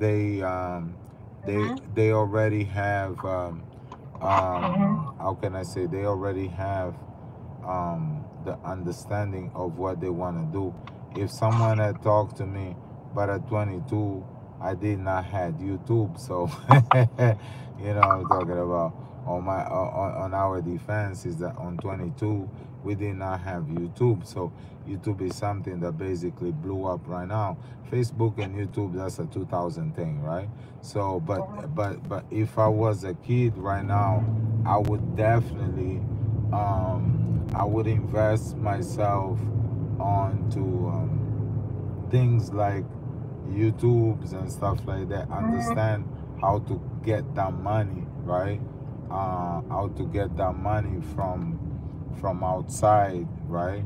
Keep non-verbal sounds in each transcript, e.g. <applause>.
they um, they Mm-hmm. they already have um, um, Mhm. how can I say they already have um, the understanding of what they want to do. If someone had talked to me, but at 22, I did not had YouTube, so <laughs> you know I'm talking about. On my on, on our defense is that on 22 we did not have YouTube, so YouTube is something that basically blew up right now. Facebook and YouTube that's a 2000 thing, right? So, but but but if I was a kid right now, I would definitely um, I would invest myself onto um, things like YouTubes and stuff like that. Understand how to get that money, right? Uh, how to get that money from from outside, right?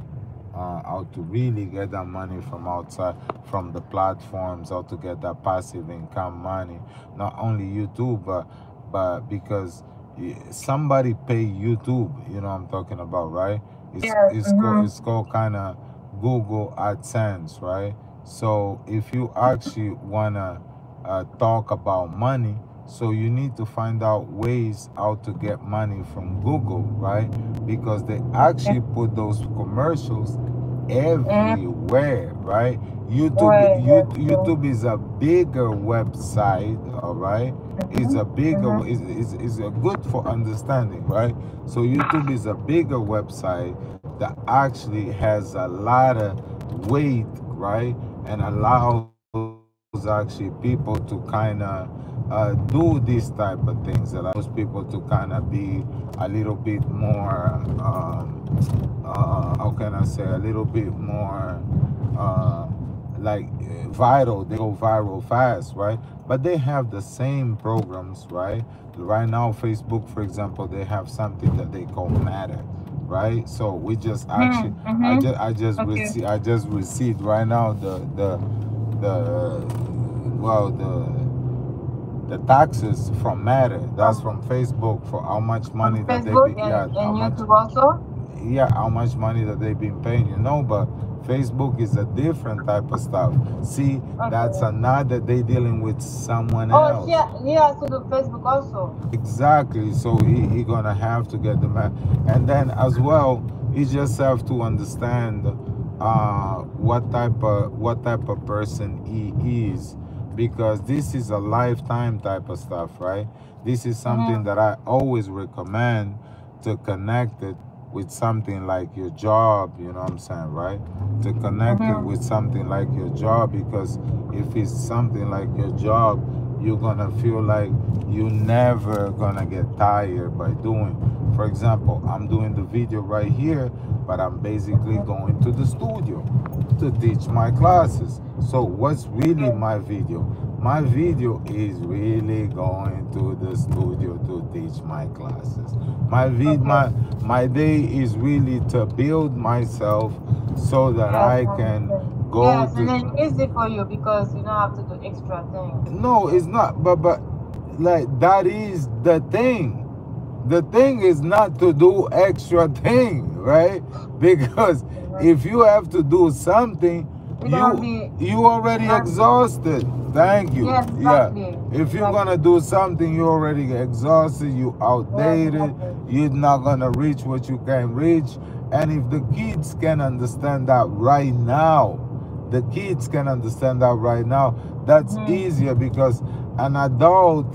Uh, how to really get that money from outside, from the platforms, how to get that passive income money. Not only YouTube, but but because somebody pay YouTube, you know what I'm talking about, right? It's Yes, it's called mhm. it's called kind of Google AdSense, right? So if you actually wanna uh, talk about money, so you need to find out ways how to get money from Google, right? Because they actually put those commercials everywhere, right? YouTube, Right, you, that's true. YouTube is a bigger website, all right? It's a bigger, Mhm. is is is a good for understanding, right? So YouTube is a bigger website that actually has a lot of weight, right? And allows actually people to kind of uh, do these type of things. Allows people to kind of be a little bit more, um, uh, how can I say, a little bit more uh, like viral. They go viral fast, right? But they have the same programs, right? Right now, Facebook, for example, they have something that they call Meta, right? So we just actually, I mhm. just, I just Okay. received, I just received right now the the the well the the taxes from Meta. That's from Facebook for how much money On that they Facebook be, and, yeah, and how much YouTube also? yeah, how much money that they've been paying, you know, but Facebook is a different type of stuff. See, that's another they dealing with someone Oh, else. yeah, he has to do Facebook also. Exactly. So he, he gonna have to get the man and then as well, he just have to understand uh what type of what type of person he is because this is a lifetime type of stuff, right? This is something Mhm. that I always recommend to connect it with something like your job, you know what I'm saying, right? To connect it Mhm. with something like your job because if it's something like your job, you're gonna feel like you never gonna get tired by doing. For example, I'm doing the video right here, but I'm basically going to the studio to teach my classes. So what's really my video? My video is really going to the studio to teach my classes. My vid my my day is really to build myself so that Yes, I can go Yes, to and then easy for you because you don't have to do extra things. no, it's not. But but like that is the thing. The thing is not to do extra thing, right? <laughs> Because if you have to do something, You be you already exhausted. Thank you. Yes, Yeah. If you're gonna do something, you already exhausted, you outdated, you're not gonna reach what you can reach. And if the kids can understand that right now, the kids can understand that right now, that's Mhm. easier because an adult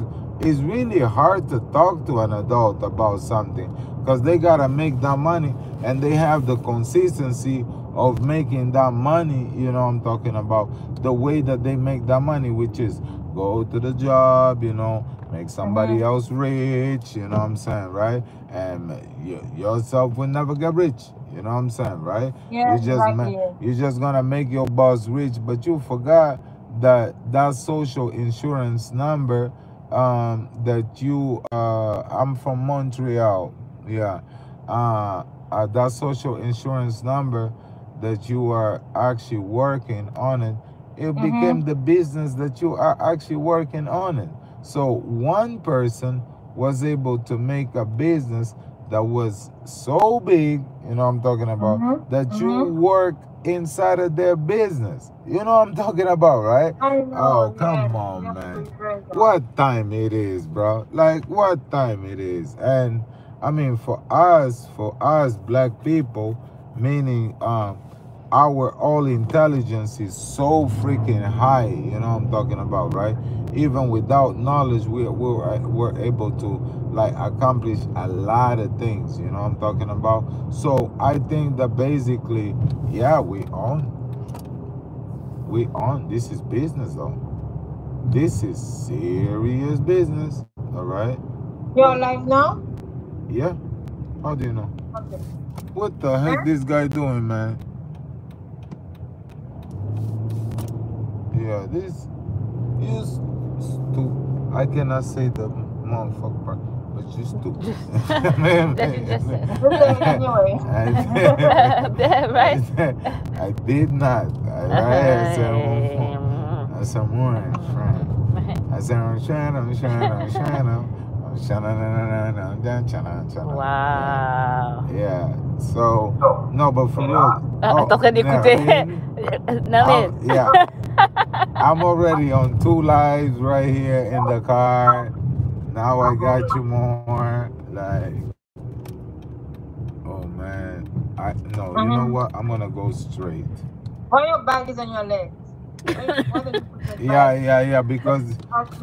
is really hard to talk to an adult about something because they gotta make that money and they have the consistency of making that money, you know I'm talking about, the way that they make that money, which is go to the job, you know, make somebody Mhm. else rich, you know what I'm saying, right? And you, yourself will never get rich, you know what I'm saying, right? Yes, you just exactly. you're just gonna make your boss rich, but you forgot that that social insurance number um that you uh I'm from Montreal, yeah. Uh, uh that social insurance number that you are actually working on it, it Mhm. became the business that you are actually working on it. So one person was able to make a business that was so big, you know what I'm talking about, Mhm. that you Mhm. work inside of their business. You know what I'm talking about, right? Know. Oh, come yes, on, man. what time it is, bro. Like what time it is. And I mean for us, for us black people, meaning um our all intelligence is so freaking high, you know what I'm talking about, right? Even without knowledge, we're, we're, we're able to like accomplish a lot of things, you know what I'm talking about? So I think that basically, yeah, we on. We on. This is business though. This is serious business, all right? You're live now? Yeah. How do you know? Okay. What the heck this guy doing, man? Yeah, this you stupid. I cannot say the motherfucker part, but <laughs> you stupid. man, That just said. Anyway. <laughs> Right? I, I did not. I, I said, I said, morning, friend. I said, I'm trying, I'm trying, I'm trying, I'm trying, I'm trying, I'm trying. Wow. Yeah. So, no, but for real. Ah, oh, t'es en train d'écouter. Nerlin, Nerlin. I'm- yeah. <laughs> I'm already on two lives right here in the car. Now I got you more. Like, oh man. I no, you know Mhm. what? I'm gonna go straight. Why your bag is on your legs? <laughs> Why, why did you put your Yeah, yeah, yeah. Because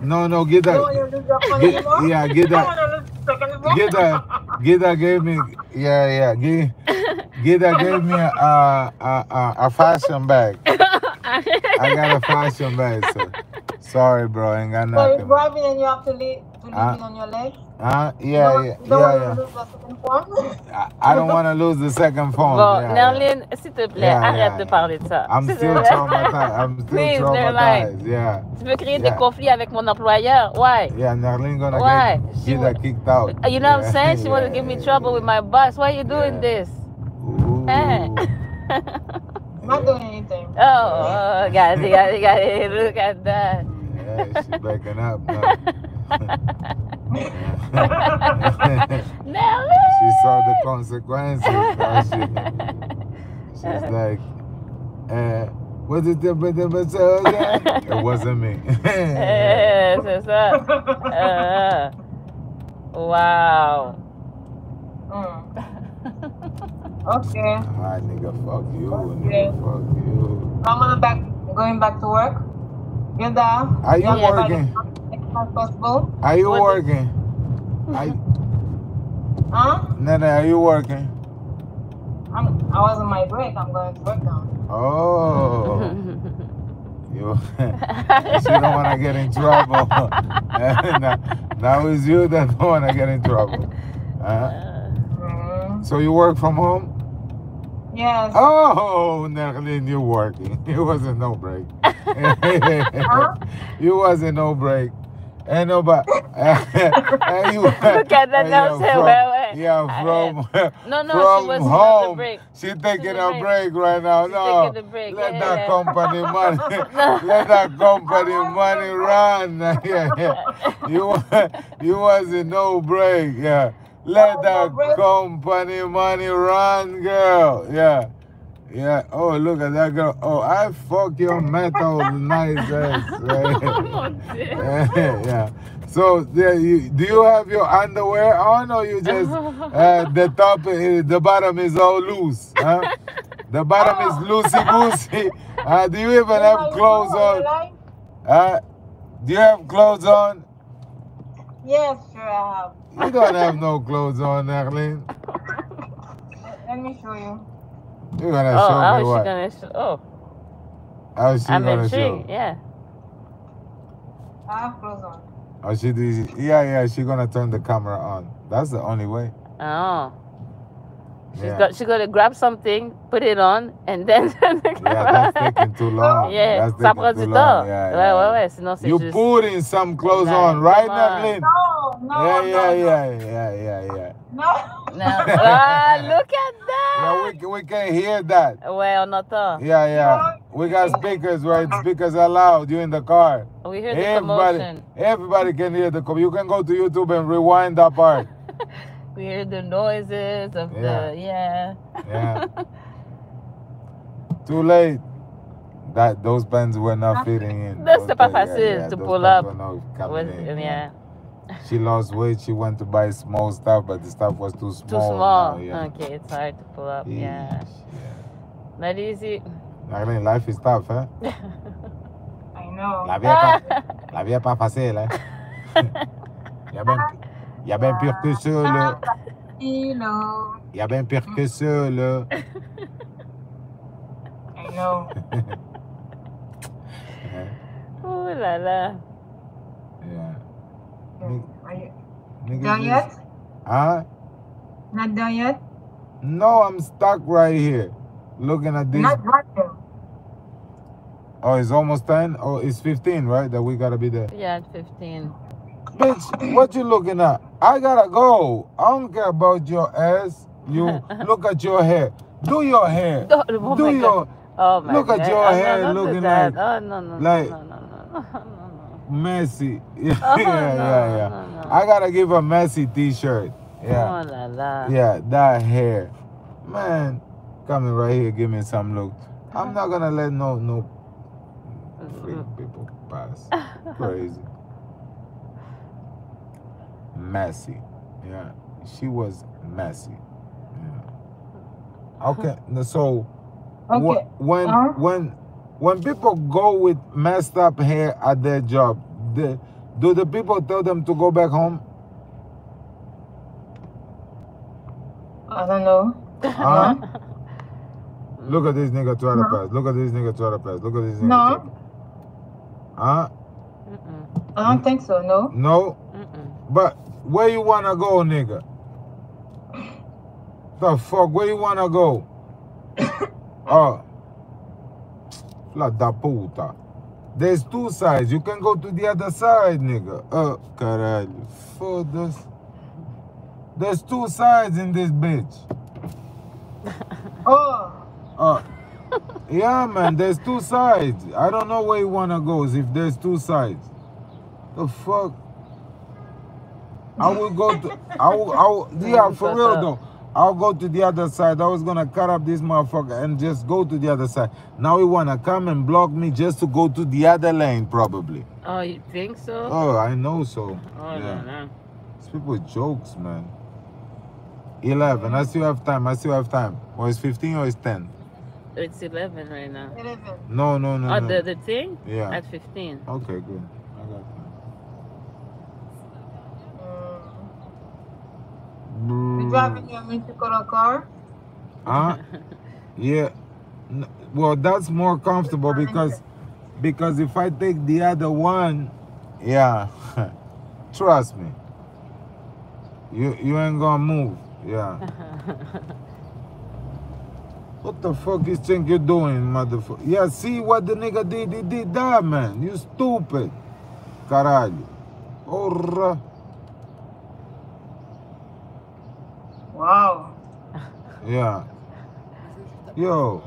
no, no, get You don't want that. to lose your phone Get, yeah, get that. want to lose your phone anymore? Get that. Get that gave me. Yeah, yeah. Get, get that gave me a, a, a, a fashion bag. <laughs> I got a fashion bag. So <laughs> sorry, bro. Ain't got So you're driving and you have to leave, to leave Ah. it on your legs? Huh? You Yeah, don't- yeah, don't yeah, want yeah. to lose the second phone? I, I don't want to lose the second phone. Bon, yeah, yeah. Nerlin, s'il te plaît, Yeah, arrête yeah, de parler de ça. I'm <laughs> still plaît. traumatized. I'm still Please, traumatized. Yeah. Tu veux créer Yeah. des conflits avec mon employeur? Why? Yeah, Nerlin gonna Why? get, She get wa- kicked out. You know what I'm saying? She wants <laughs> to give me trouble with my boss. Why are you doing Yeah. this? Ooh. Eh. I'm not doing anything. Oh, oh, got it, got it, got it. Look at that. Yeah, she's <laughs> backing up <laughs> now. She saw the consequences. Now she, she's <laughs> like, uh, was it the the the It wasn't me. yes, c'est ça. Uh, wow. Mm. Okay. Ah, nigga, fuck you, Okay. nigga, fuck you. I'm gonna back going back to work. You're there. Are you Yeah, working? As possible. Are you What is- working? Are, Huh? Nene, are you working? I'm, I was on my break. I'm going to work now. Oh, <laughs> you. <laughs> she don't want to get in trouble. <laughs> now, now it's you that don't want to get in trouble. Uh, Mm. so you work from home? Yes. Oh, Nerlin, you working. <laughs> It wasn't no break. <laughs> it wasn't no break. Ain't nobody. and you, <laughs> Look at that eh, and now, you're say, from- wait, wait. Yeah, from, No, no, from she was home. break. She taking a break. break right now. She's no, taking the break. let Yeah, that yeah. company money, No. let that company money run. yeah, yeah. You, you wasn't no break. Yeah, let Oh, break. company money run, girl. Yeah. Yeah. Oh, look at that girl. Oh, I fuck your metal nice ass. Oh, <laughs> Right? mon Dieu. <laughs> yeah. So, yeah, you, do you have your underwear on, or you just <laughs> uh, the top, uh, the bottom is all loose? Huh? The bottom is loosey goosey. Uh, do you even have clothes on? Uh, do you have clothes on? Yes, sure I have. You don't have no clothes on, Erlene. Let- Let me show you. You're gonna Oh, show how me oh, is she what? gonna show? Oh, How's she I'm gonna show? intrigued. Yeah. I have clothes on. Oh, she do. Yeah, yeah. She gonna turn the camera on. That's the only way. Oh. She's Yeah. got. She's gonna grab something, put it on, and then. <laughs> turn the Yeah, that's taking too long. Yeah, that's ça taking prend too du long. temps. Yeah, Ouais, yeah, ouais, yeah. ouais. Sinon, c'est You juste. putting some clothes Like, on, right, come on. Nerlin? No, no, Yeah, no, yeah, no. yeah, yeah, yeah, yeah. No. <laughs> No. Ah, <laughs> look at Yeah, that. we, can- we can hear that. Ouais, on entend. Yeah, yeah. We got speakers, right? Speakers are loud. You in the car. We hear the commotion. everybody can hear the. com- You can go to YouTube and rewind that part. We hear the noises of Yeah. the yeah. Yeah. <laughs> Too late. that those pants were not fitting in. That's Those the pants- facile to those pull up. were not coming Was, in, yeah. She lost weight. She went to buy small stuff, but the stuff was too small. Too small. now, yeah. Okay, it's hard to pull up. Yeah. Yeesh, yeah. Not easy. I mean, life is tough, eh? <laughs> I know. La vie est pas, <laughs> la vie est pas facile, hein? Il y a bien, il y a bien pire que ça, là. Ah, Hello. Il y a bien pire que ça, là. <laughs> I know. <laughs> La la. yeah. Are done yet? Huh? Not done yet? No, I'm stuck right here. Looking at this. Not done. Oh, it's almost 10? Oh, it's 15, right? That we gotta be there. Yeah, at 15. Bitch, what you looking at? I gotta go. I don't care about your ass. You <laughs> look at your hair. Do your hair. Oh, oh Do your God. Oh my Look at your Oh, hair do looking like- Oh, no, no, like- no, no, no, no, no, no. messy. Yeah, <laughs> Oh, yeah, no, yeah, yeah. no, no. I gotta give a messy t-shirt. Yeah. Oh la la. Yeah, that hair. Man, coming right here, give me some look. I'm not gonna let no no <laughs> freak people pass. Crazy. Messy. Yeah. She was messy. Yeah. Okay, so Okay. wh- when Uh-huh. when when people go with messed up hair at their job, the, do the people tell them to go back home? I don't know. Huh? Look at this nigga try to pass. Look at this nigga try to pass. Look at this nigga. No. to- Huh? Mm-mm, I don't think so. No. No? mm-mm. But where you wanna go, nigga? The fuck? Where you wanna go? Oh. La da puta. There's two sides. You can go to the other side, nigga. Oh, caralho. Foda-se. There's two sides in this bitch. <laughs> Oh. Uh, yeah, man, there's two sides. I don't know where you wanna go if there's two sides. The fuck? I will go to. I will. I will <laughs> yeah, for real though. I'll go to the other side. I was gonna cut up this motherfucker and just go to the other side. Now he wanna come and block me just to go to the other lane, probably. Oh, you think so? Oh, I know so. Oh, yeah. no, no. These people jokes, man. 11. I still have time. I still have time. Or it's 15 or it's 10? It's 11 right now. Eleven. No, no, no. Oh, no. the, the thing? Yeah. At 15. Okay, good. I got Mm. that. You hmm. driving your multicolor car? Huh? Yeah. Well, that's more comfortable because because if I take the other one, yeah, <laughs> trust me, you you ain't gonna move. Yeah. <laughs> What the fuck you think you're doing, motherfucker? Yeah, see what the nigga did? He did that, man. You stupid. Caralho. Orra. Wow. Yeah. Yo.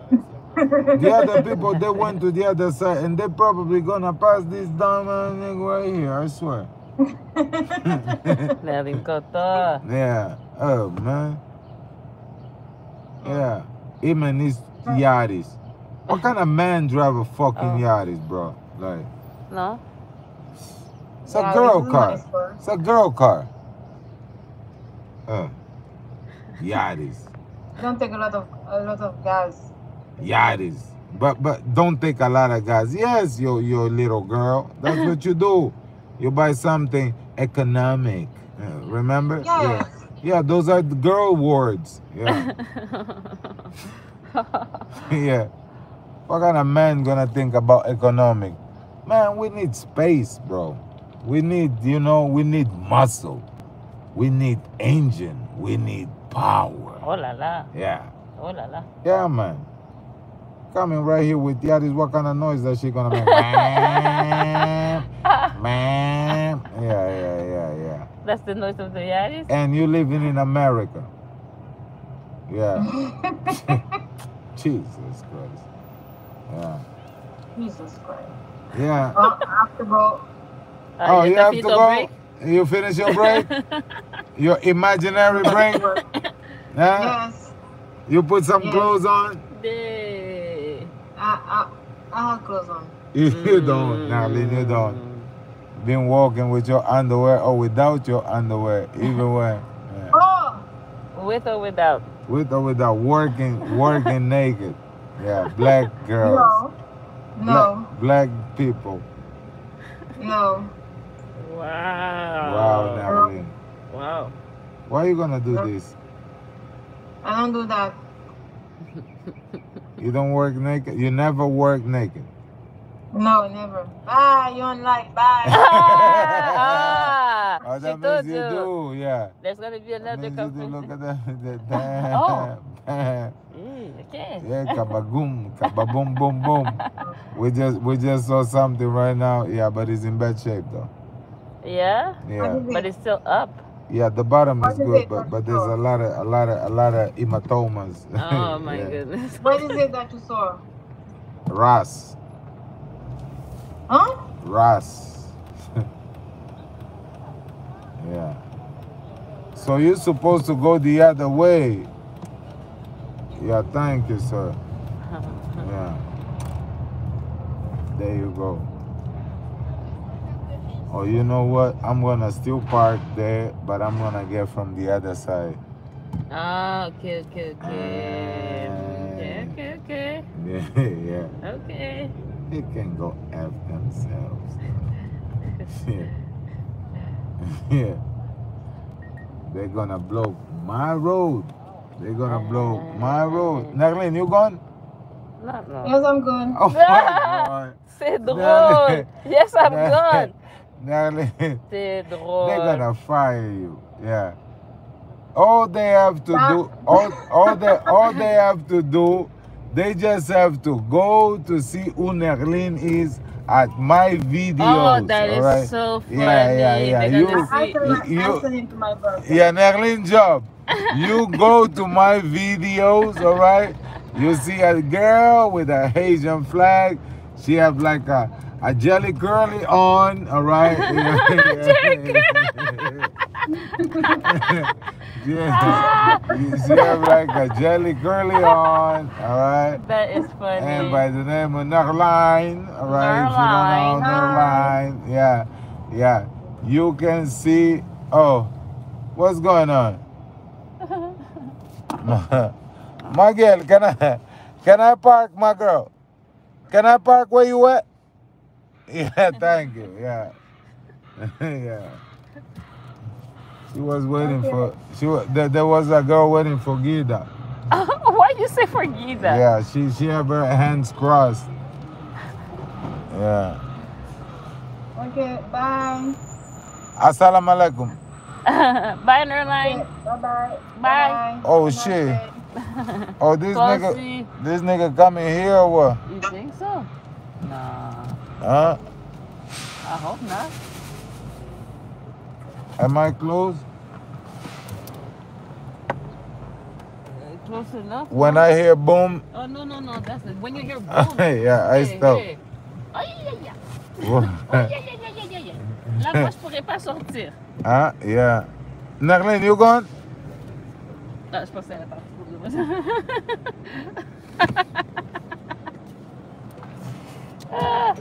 The other people, they went to the other side and they probably gonna pass this dumb nigga right here, I swear. Le brincó todo. Yeah. Oh, man. Yeah. Him and his Yaris. What kind of man drive a fucking Oh. Yaris, bro? Like, No? it's a Yeah, girl car. nice car. It's a girl car. Uh, Yaris. Don't take a lot of a lot of gas. Yaris. But but don't take a lot of gas. Yes, you you little girl. That's what you do. <laughs> You buy something economic. Uh, remember? Yes. Yeah. Yeah, those are the girl words. Yeah. <laughs> <laughs> yeah. What kind of man gonna think about economic? Man, we need space, bro. We need, you know, we need muscle. We need engine. We need power. Oh la la. Yeah. Oh la la. Yeah, man. Coming right here with Yaris, what kind of noise that she gonna make? <laughs> man, man. Yeah, yeah, yeah, yeah. That's the noise of the Yaris? And you living in America. Yeah. <laughs> <laughs> Jesus Christ. Yeah. Jesus Christ. Yeah. Oh, I have to go. Uh, Oh, you have to tapito go? break? You finish your break? <laughs> Your imaginary break? <laughs> Huh? Yes. You put some Yes. clothes on? Yay. I, I, I have clothes on. You <laughs> don't, Narlene, you don't. Mm. Been walking with your underwear or without your underwear, even when. Yeah. Oh, With or without? With or without working, working naked. Yeah, black girls. no. No, Black, black people. no. Wow. Wow, Narlene. Wow. Why are you gonna do this? I don't do that. You don't work naked? You never work naked? No, never. Bye. You don't like. Bye. <laughs> ah, Oh, she that told means you you. do, yeah. There's gonna be That another means you do. Look at that. <laughs> that damn, Oh. Mm, okay. Yeah, kabagoom, kababoom, boom, boom. We just we just saw something right now. Yeah, but it's in bad shape though. Yeah, Yeah, but it's still up. yeah. The bottom is is good, but but there's a lot of a lot of a lot of hematomas. Oh <laughs> my Yeah. goodness. What is it that you saw? Ras, Huh? ras. <laughs> yeah. So you're supposed to go the other way. Yeah, thank you, sir. <laughs> Yeah. There you go. Oh, you know what? I'm gonna still park there, but I'm gonna get from the other side. Ah, okay, okay, okay. Okay, okay, okay. Yeah, <laughs> yeah. Okay. They can go F themselves. <laughs> yeah. yeah. <laughs> They're gonna blow my road. They're gonna blow my road. Narlene, you gone? No, no. Yes, I'm good. Oh my god. C'est drôle. Yes, I'm gone. Narlene. <laughs> They're gonna fire you. Yeah. All they have to do, ah. all, all they, all they have to do, they just have to go to see who Nerlin is at my videos. Oh, that is all right? so funny. Yeah, yeah, yeah. They're gonna You- I see- send, You- I to my brother. Yeah, Nerlin job. <laughs> You go to my videos, all right? You see a girl with a Haitian flag. She have like a, a jelly curly on, all right? <laughs> <laughs> yeah. You see have like a jelly curly on, all right? That is funny. And by the name of Nerline, all right? If you don't know Nerline. Nerline, yeah, yeah. You can see, oh, what's going on? <laughs> my girl, can I, can I park, my girl? Can I park where you at? <laughs> Yeah, <laughs> thank you, yeah. <laughs> yeah. She was waiting for, she was, there, there was a girl waiting for Gida. Why you say for Gita? Yeah, she she have her hands crossed. Yeah. Okay, bye. Assalamu alaikum. Bye, Nerline. Bye-bye. Bye. Oh, Have a nice shit. day. Oh, this nigga, Pussy. this nigga coming here or what? You think so? Nah. Huh? I hope not. Am I close? Uh, Close enough. When? I hear boom, Oh no no no! That's it. When you hear <laughs> boom. yeah, I hey, stop. hey. Oh yeah yeah yeah. Oh yeah yeah yeah yeah yeah yeah. La voix <laughs> pourrait pas sortir. Huh? Yeah. Nerlin, you gone? Ah, je pensais à la partie. <laughs> Ah,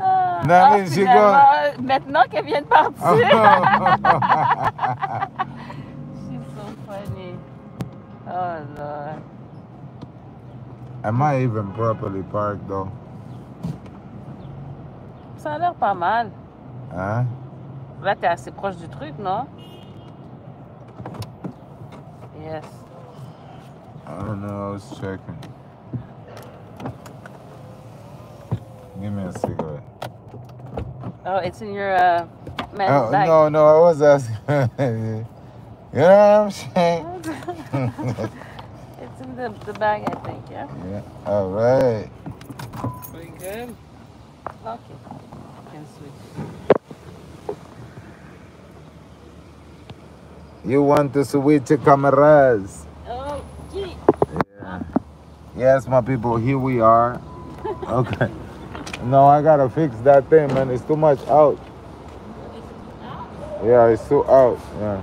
ah, Narine, ah, c'est finalement, Maintenant qu'elle vient de partir. <laughs> She's so funny. Oh Lord. Am I even properly parked though? Ça a l'air pas mal. Huh? Là, t'es assez proche du truc, non? Yes. I don't know. I was checking. Give me a cigarette. Oh, it's in your uh, man's Oh, bag. no, no, I was asking. <laughs> you know what I'm saying? <laughs> it's in the, the bag, I think, yeah? yeah. All right. Pretty good. Okay. Can switch. You want to switch to cameras? Oh, gee. Yeah. Yes, my people, here we are. <laughs> Okay. No, I gotta fix that thing, man. It's too much out. Yeah, it's too out. Yeah.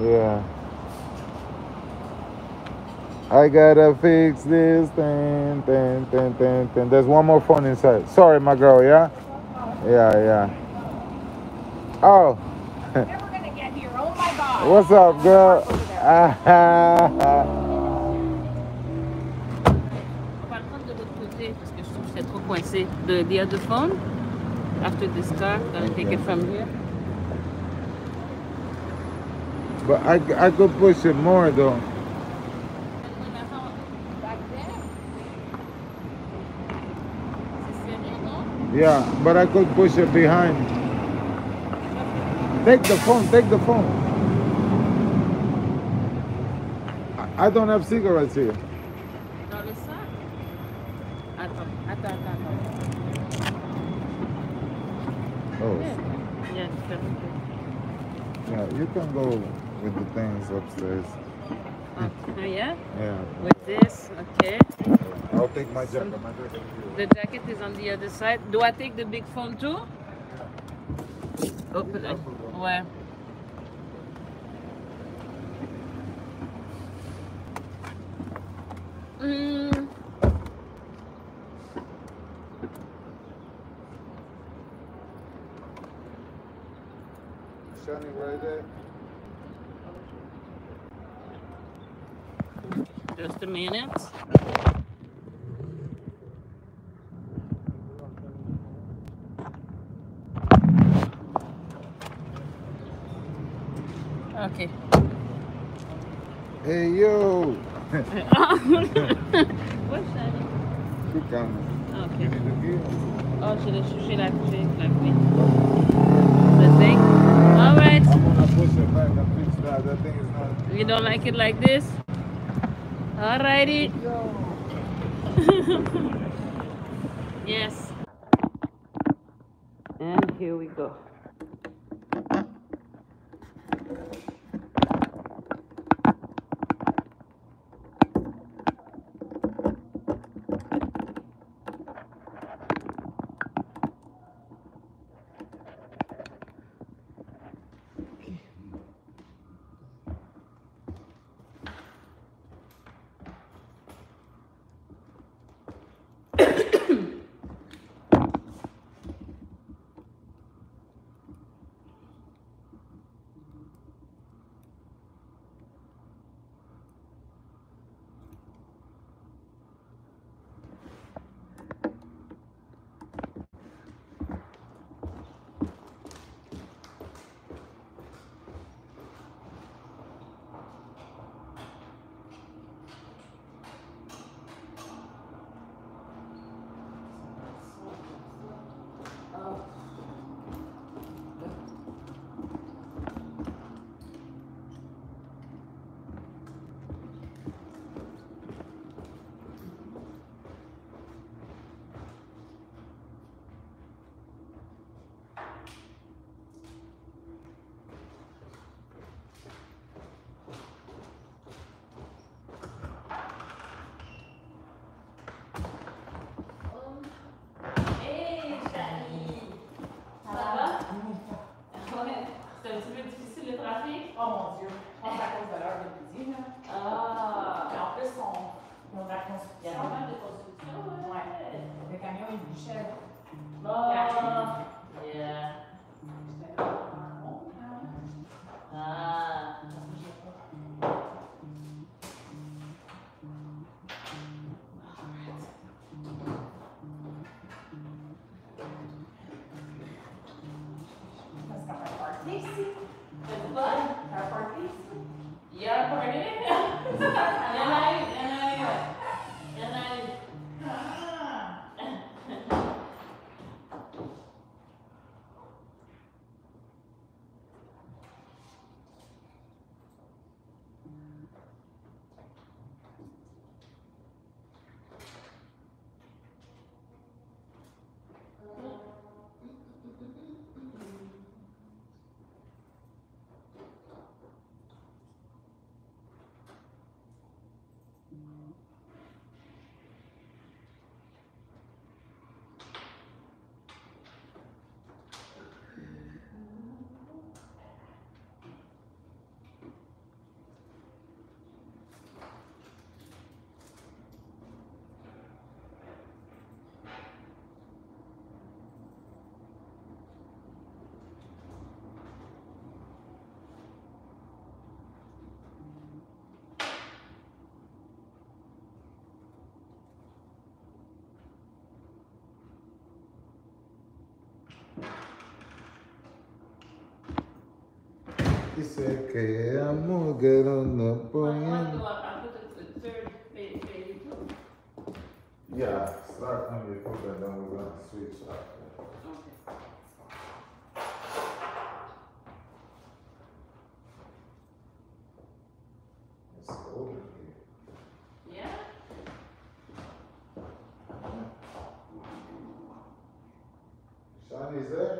Yeah. I gotta fix this thing, thing, thing, thing, thing. There's one more phone inside. Sorry, my girl, yeah? Yeah, yeah. Oh, <laughs> Never gonna get here. Oh my god. what's up, girl? <laughs> 1.6, the, the other phone. After this car, gonna take it from here. But I, I could push it more though. Yeah, but I could push it behind. Take the phone, take the phone. I don't have cigarettes here. Oh, Yeah, yeah, yeah, you can go with the things upstairs. Oh, yeah? Yeah, With this, okay. I'll take my jacket. My jacket. The jacket is on the other side. Do I take the big phone too? Open it. Ouais. Hmm. Shining right there. Just a minute. Okay. Hey yo, <laughs> What's that? she coming. Okay. You need the key? Oh, l'ai touché la clé, la clé. The thing. All right. I'm gonna push it back and fix that. That thing is not. You don't like it like this? Alrighty. <laughs> yes. And here we go. He said, "Hey, I'm gonna get on the plane." Yeah, start on your foot and then we're gonna switch up. Is there?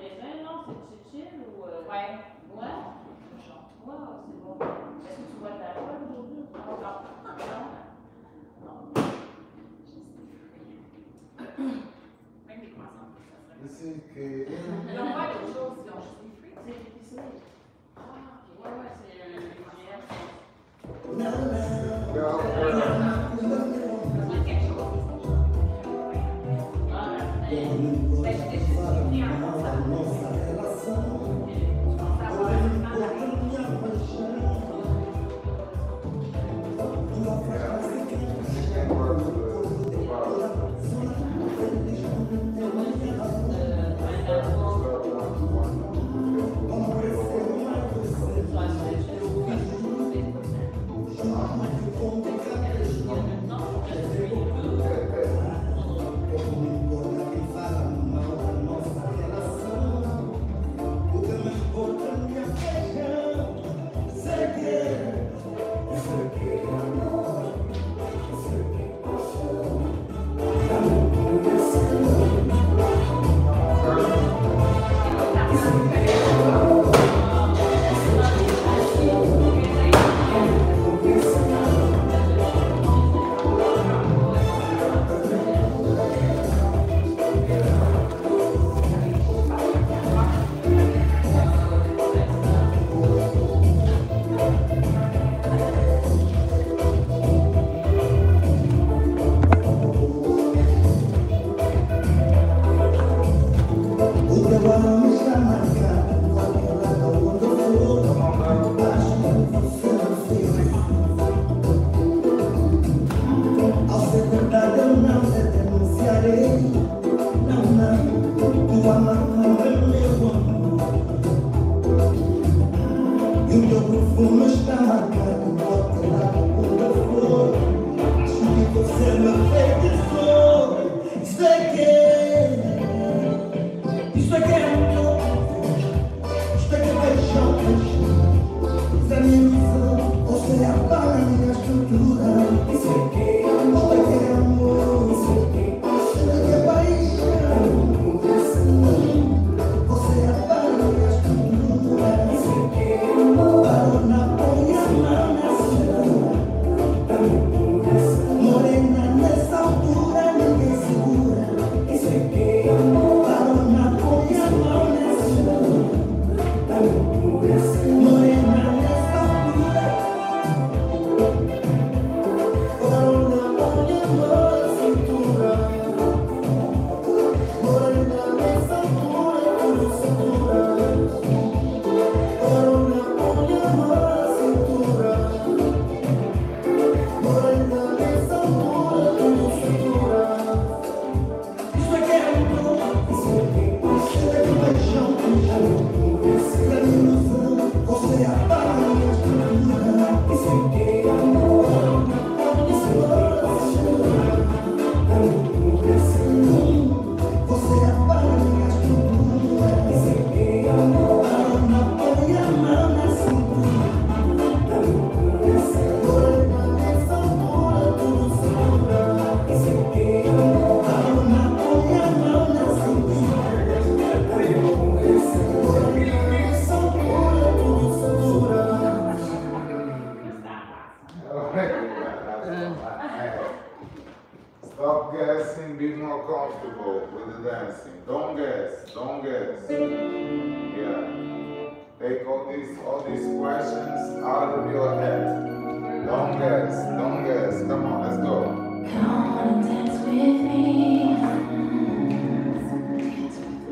all these questions out of your head. Long guess, don't guess. Come on, let's go. Come on and dance with me.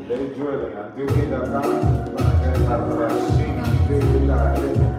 They drilling. I'm doing that. I'm gonna get that rush. She can do.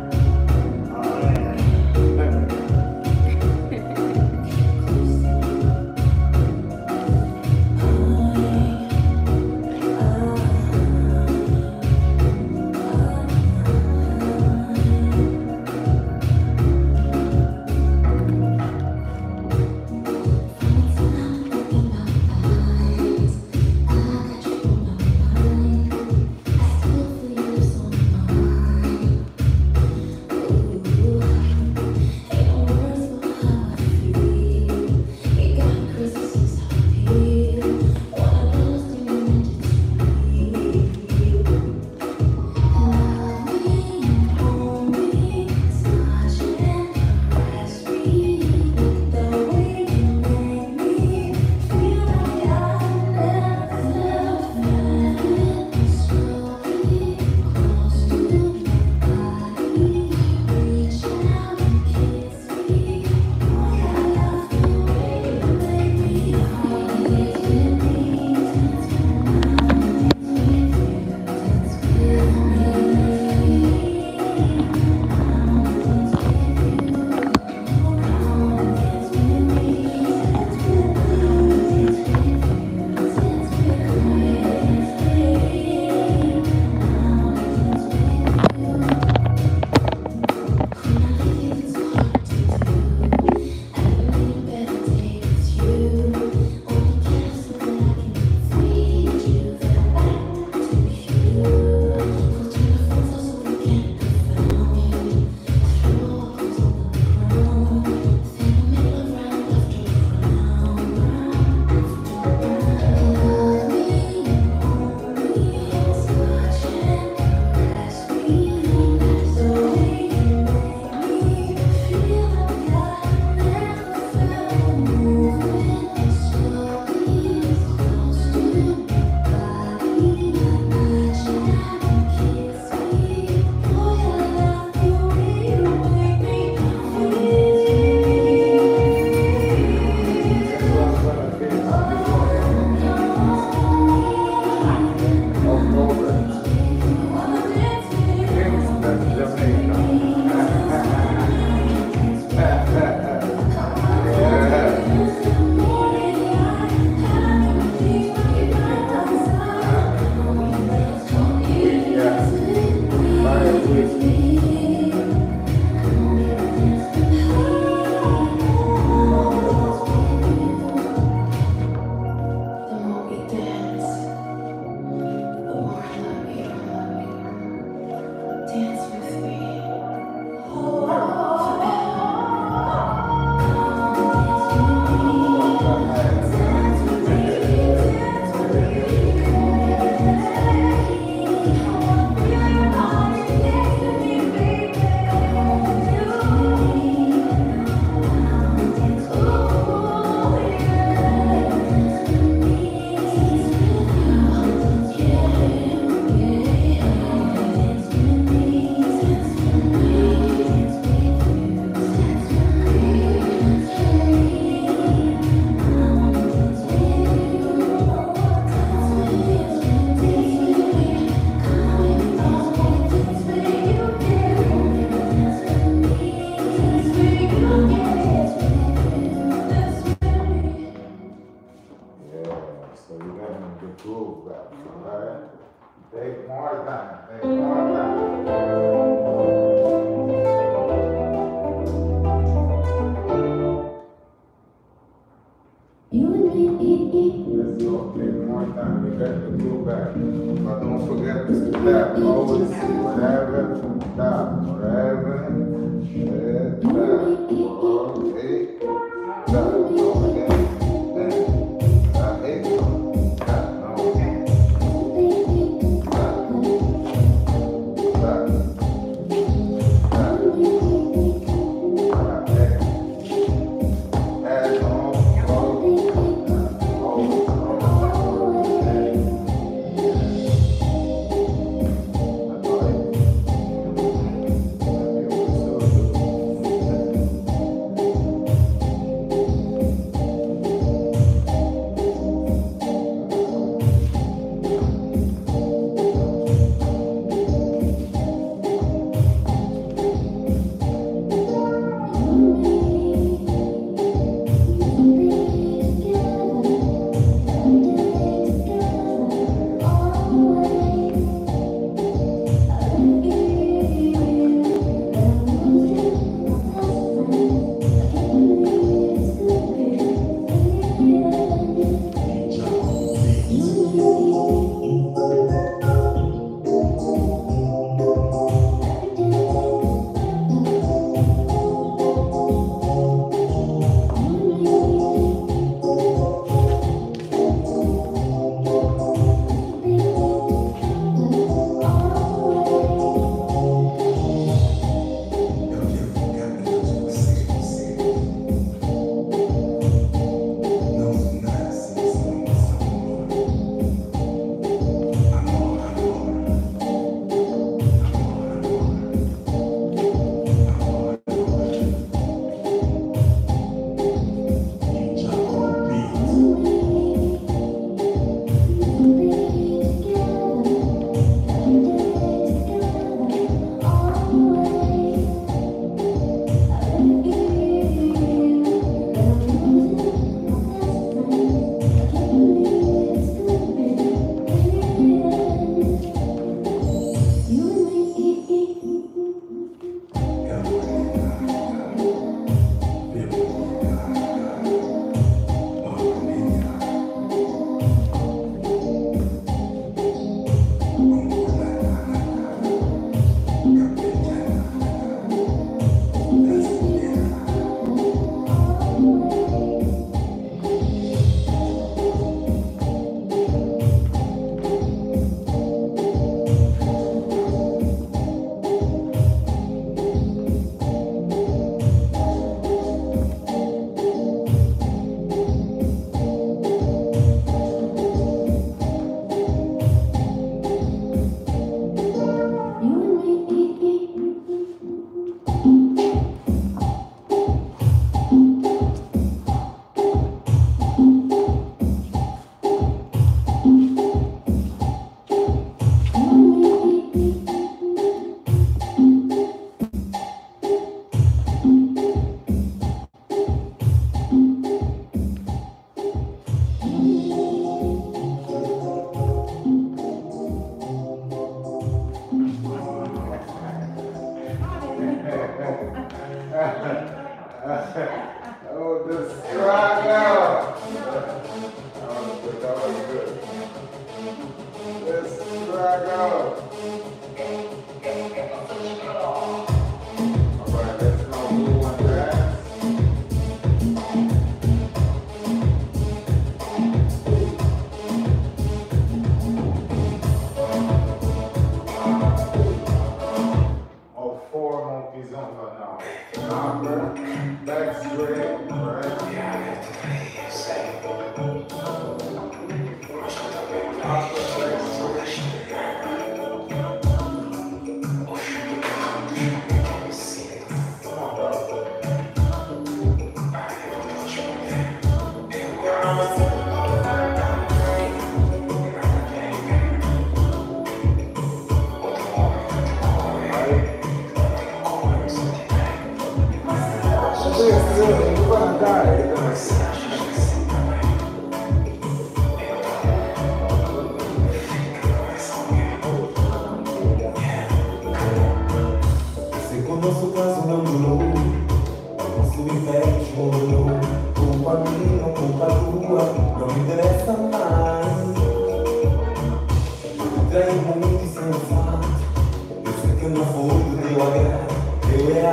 We're gonna die.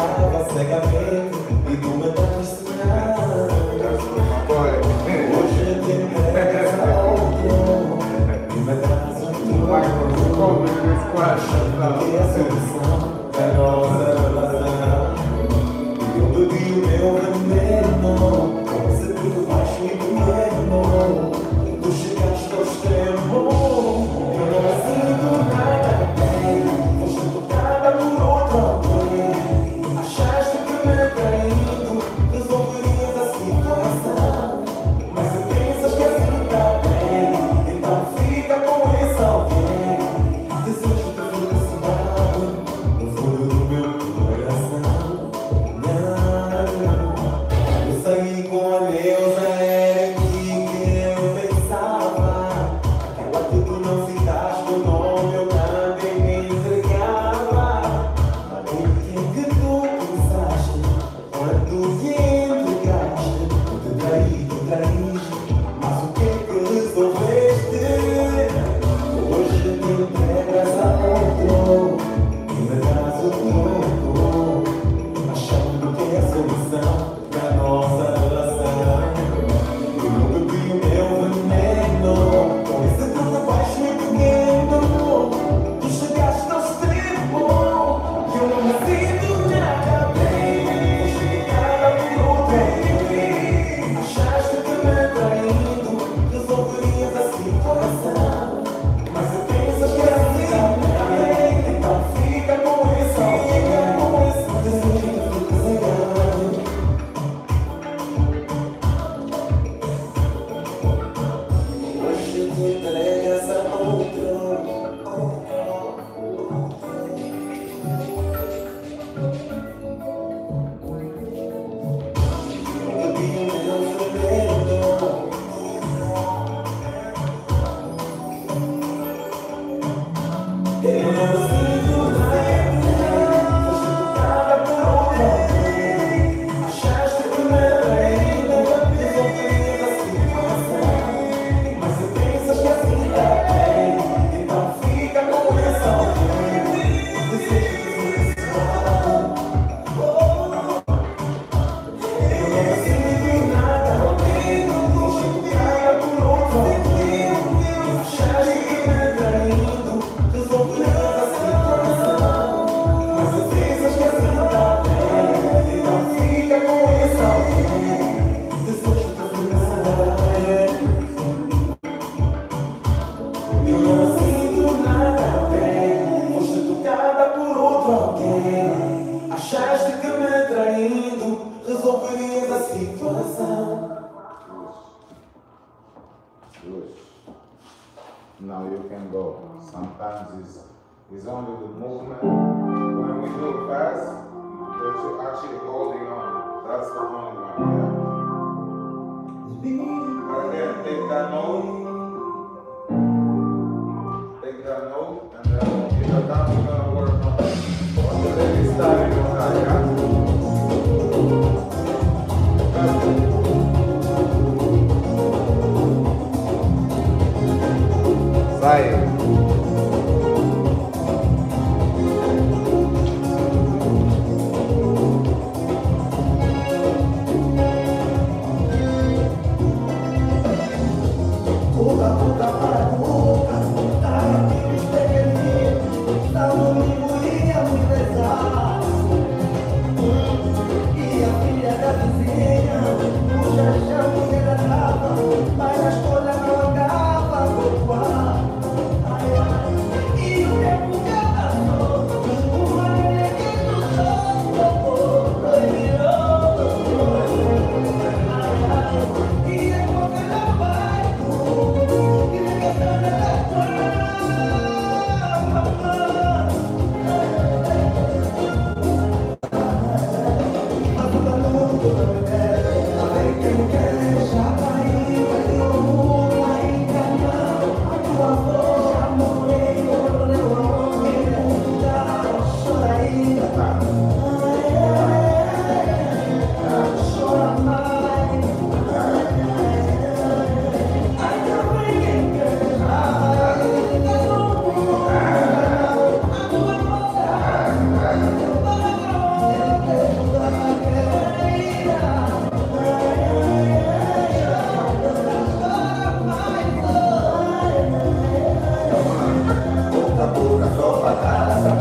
amava cegamente e não me daste Hoje te entregas ao trono e me traz um trono achando que é solução Amen. I can't take that long. patada.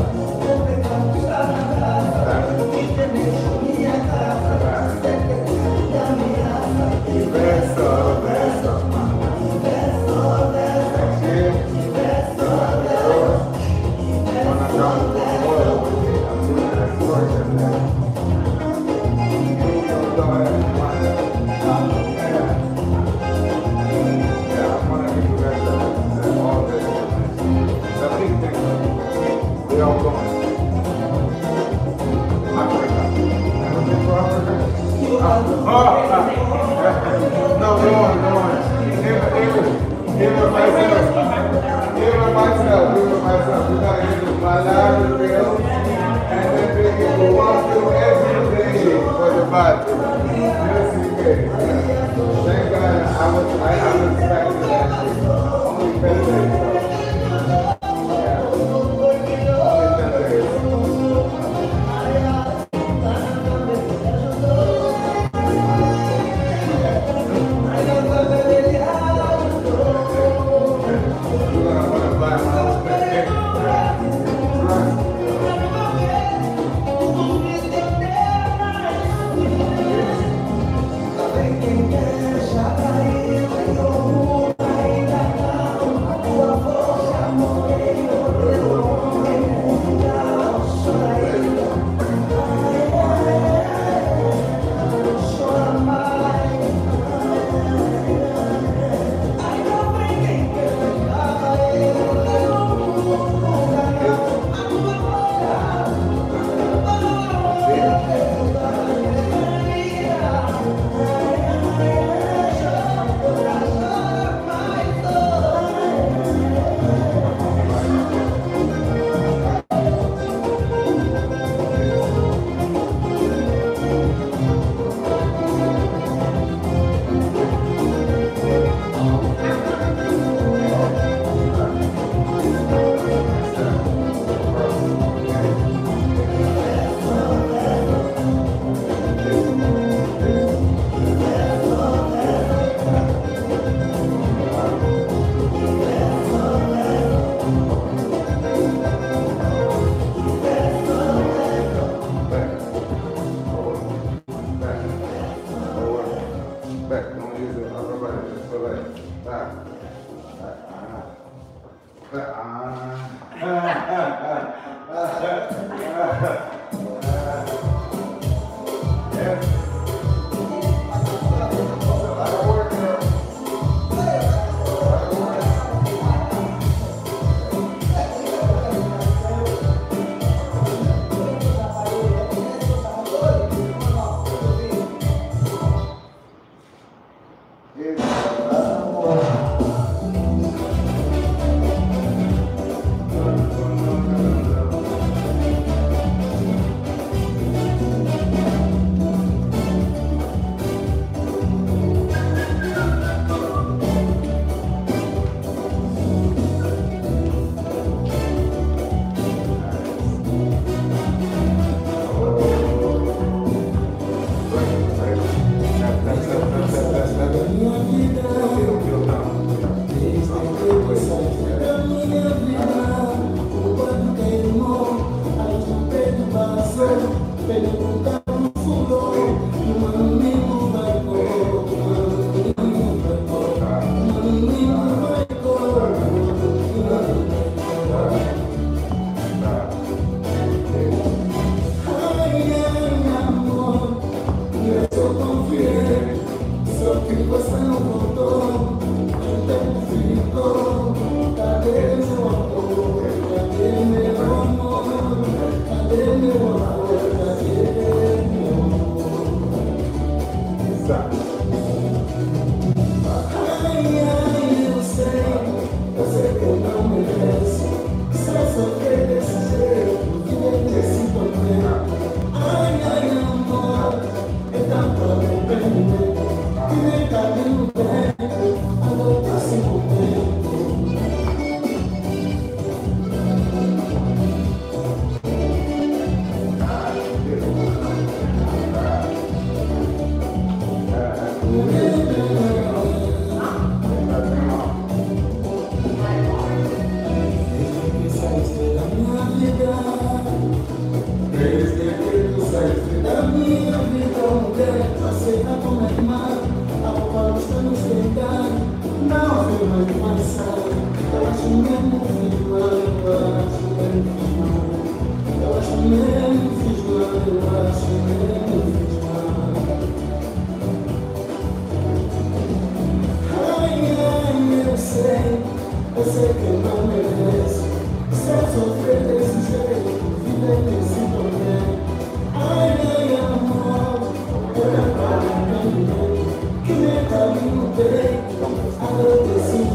I'm gonna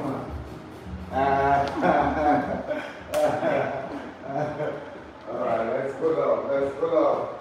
come on. <laughs> All right, let's pull up, let's pull up.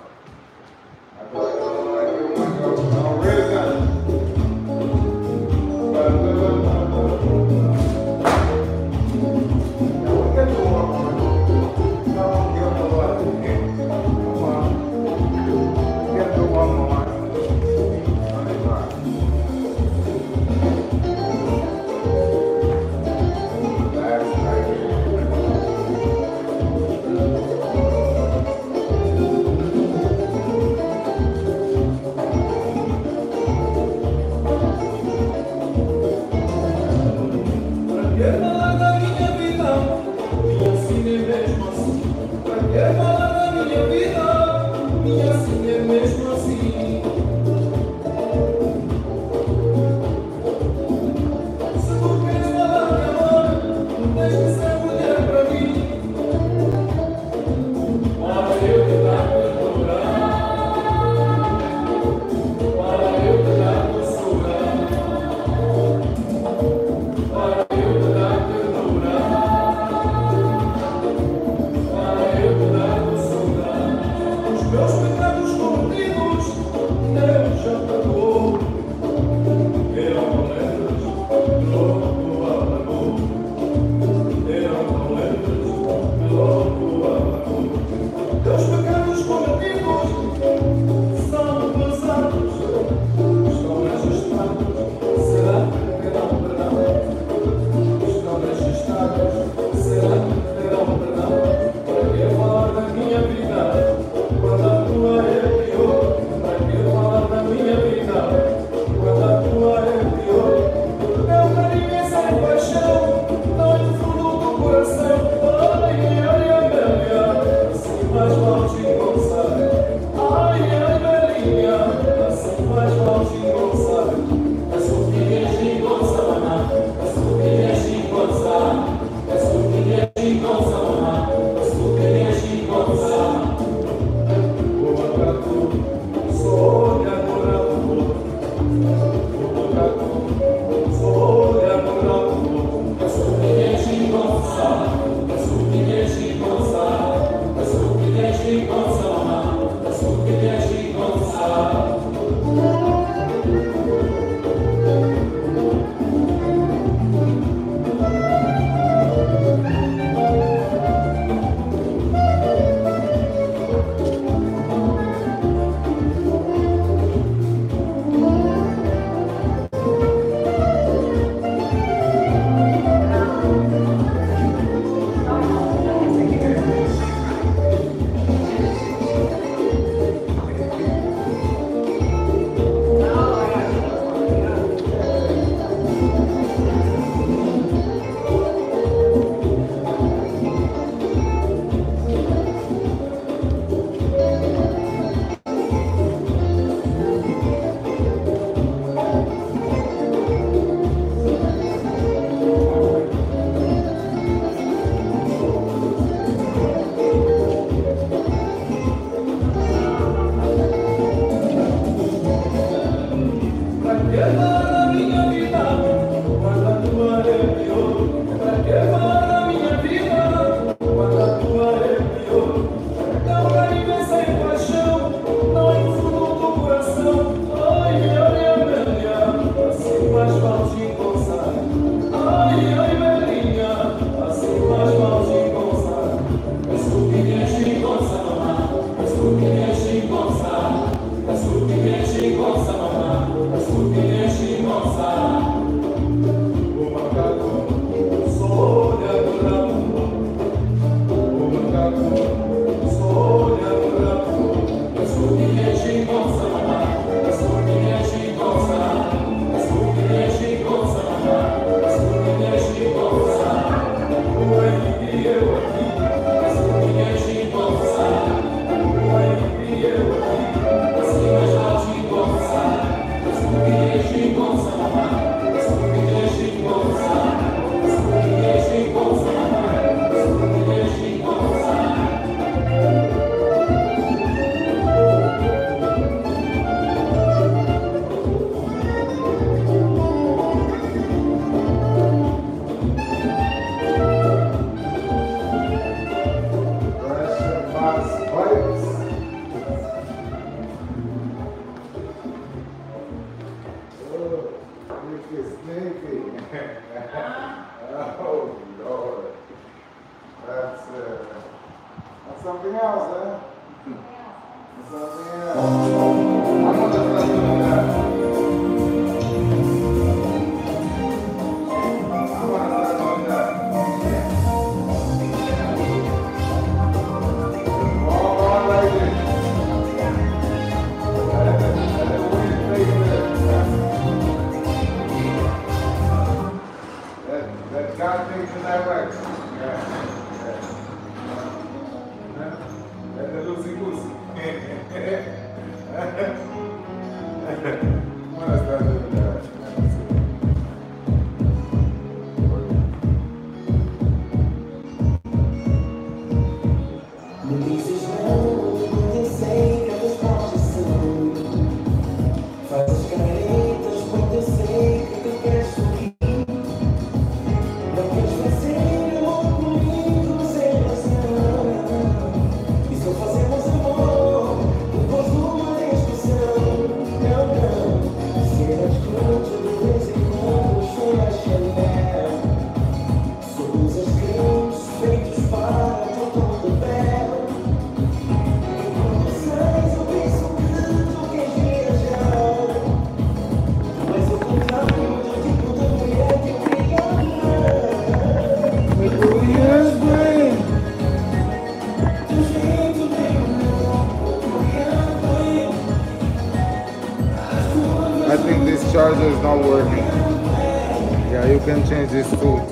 Can change this too.